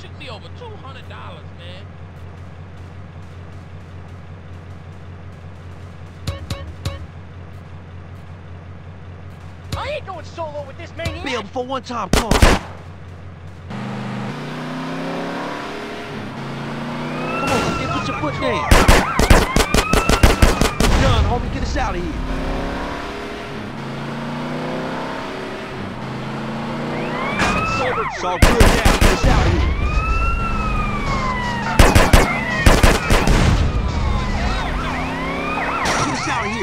should me over $200, man. I ain't going solo with this man. Build for one time, come on. put your foot down. Done, homie. Get us out of here. It's all good now. Get out of here.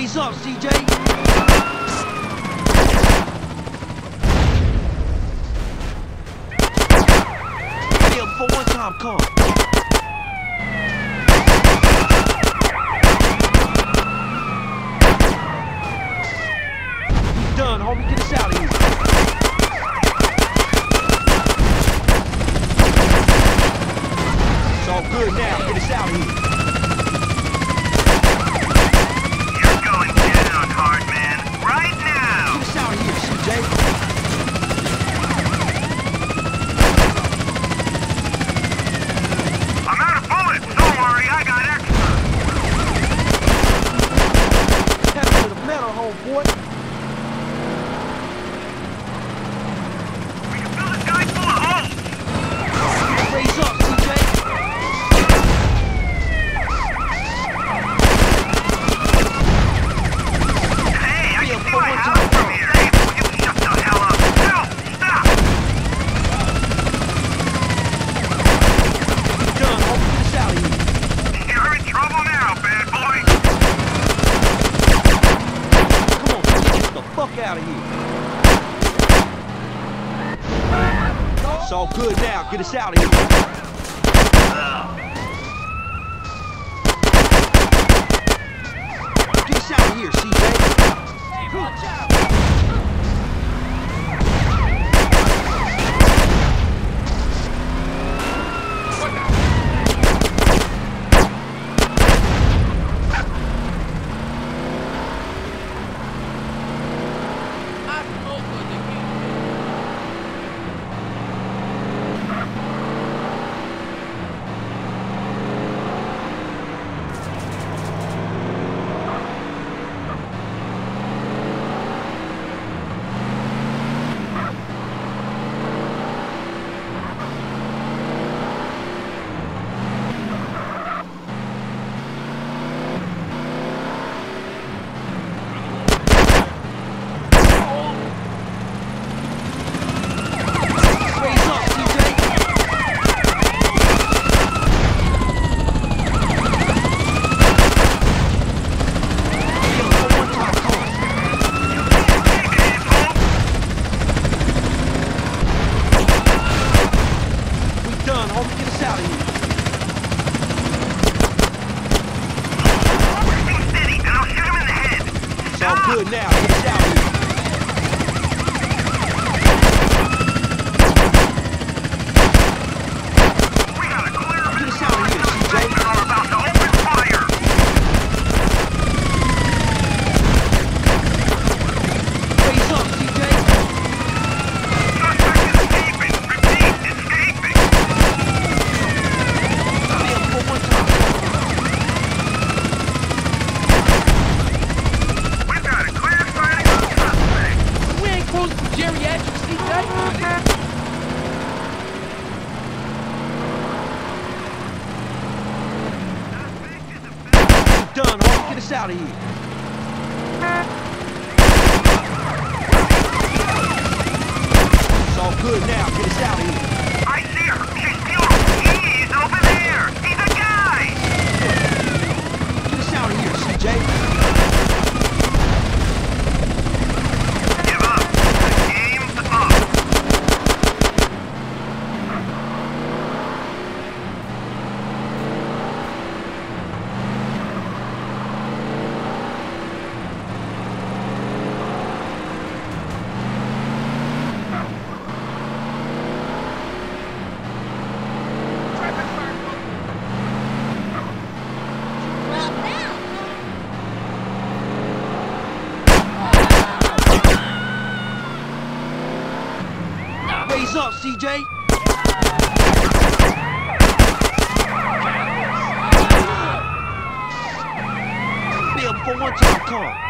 Freeze up, CJ! for one time call. Get us out of here. out, CJ! Bill, for once I'm.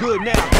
good now.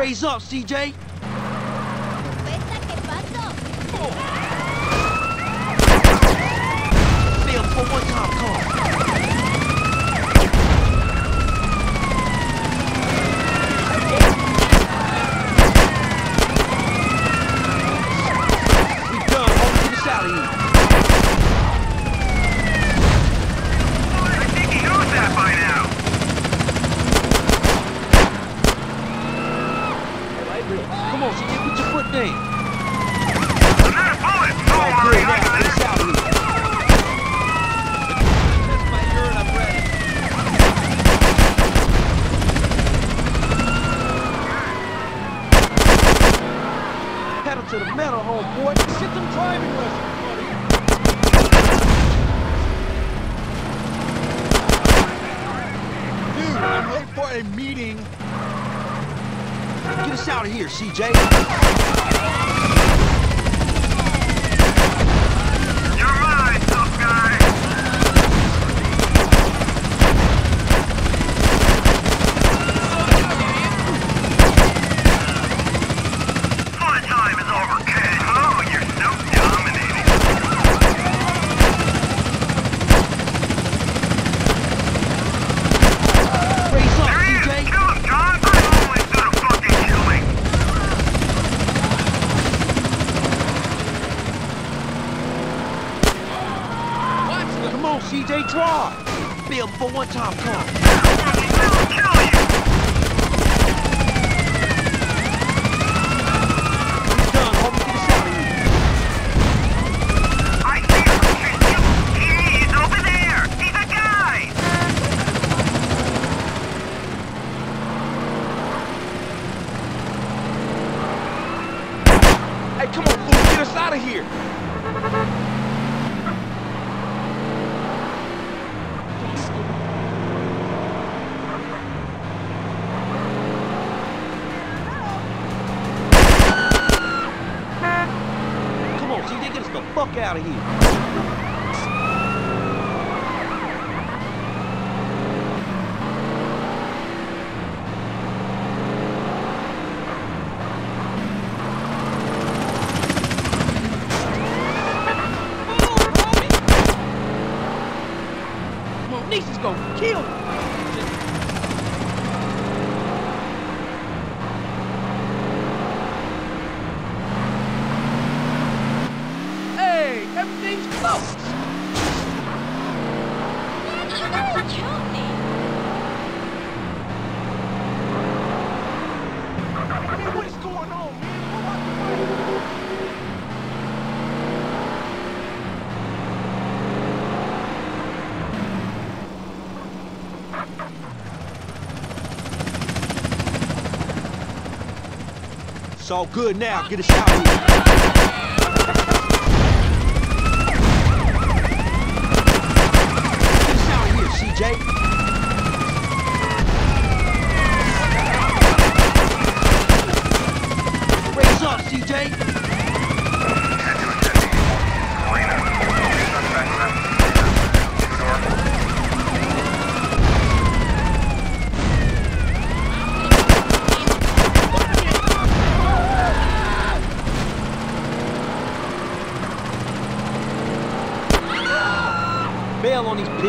Raise up, CJ! a meeting. Get us out of here, CJ. CJ, draw. Bill for one time, come. fuck out of here. all good now. Get us out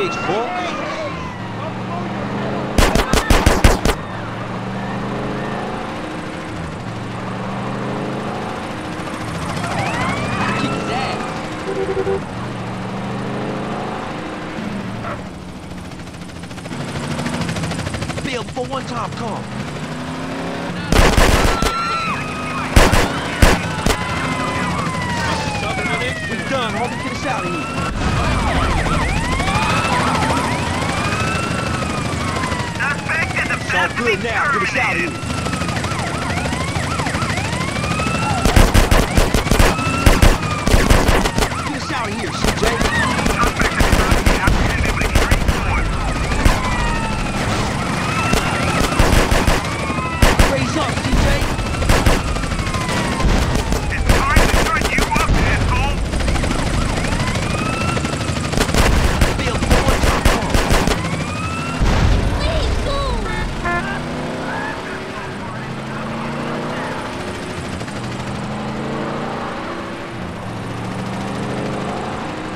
PH4 Good now, get us out of here.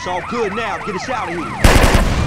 It's all good now. Get us out of here.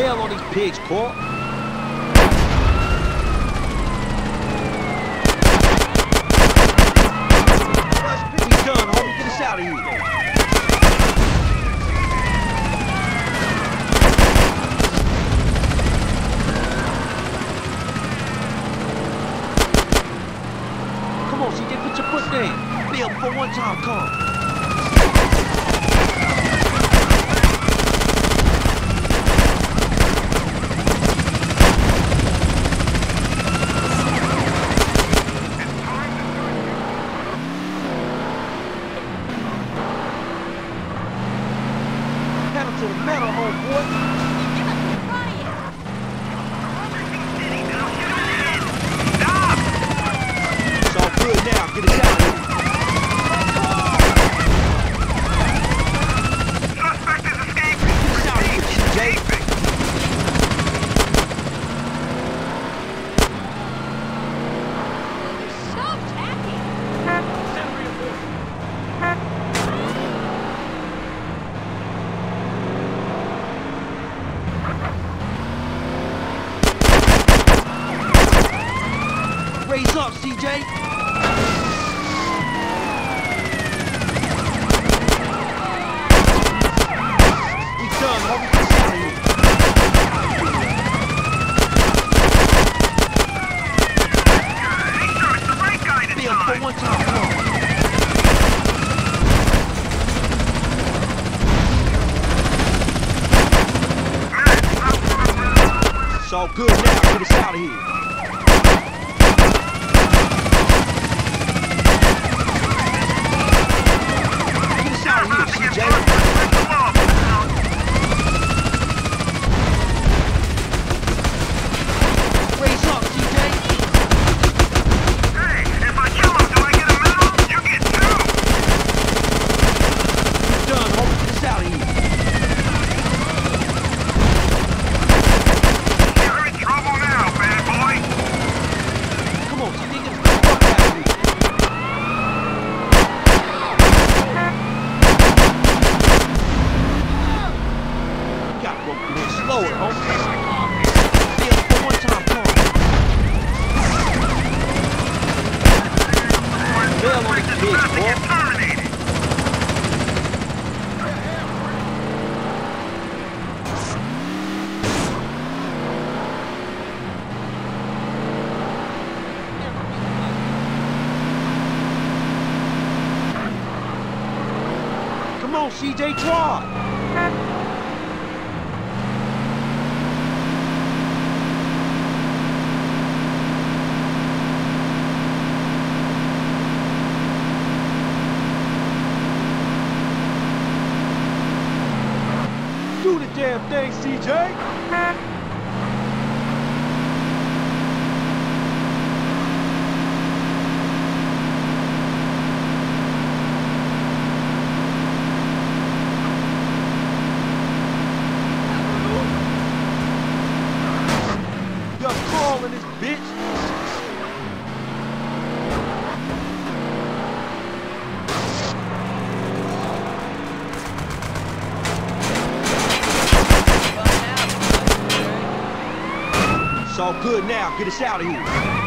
tail on his pace, Court. to the metal, homeboy. out of here. CJ Troy. in this bitch. It's all good now. Get us out of here.